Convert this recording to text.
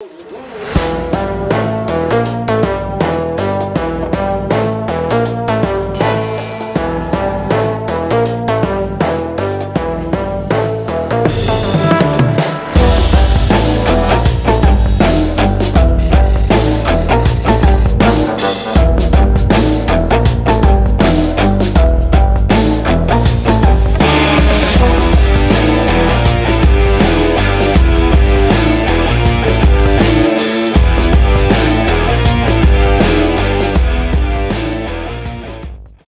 Whoa.